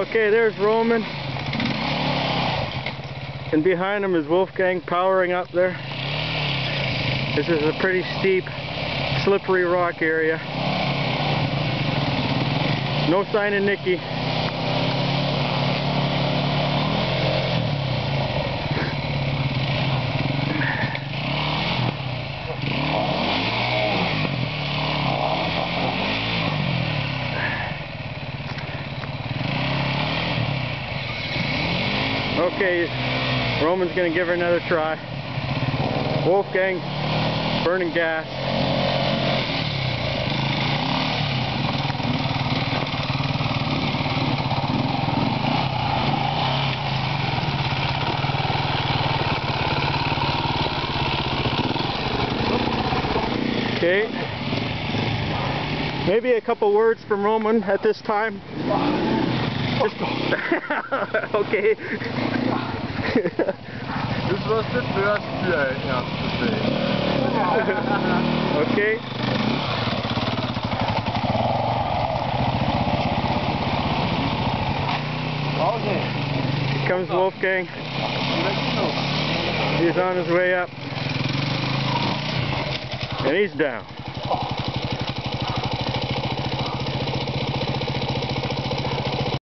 Okay, there's Roman. And behind him is Wolfgang powering up there. This is a pretty steep, slippery rock area. No sign of Nikki. Okay, Roman's gonna give her another try. Wolfgang, burning gas. Okay. Maybe a couple words from Roman at this time. Okay. Das war das erste erste okay. Here comes Wolfgang. He's on his way up. And he's down.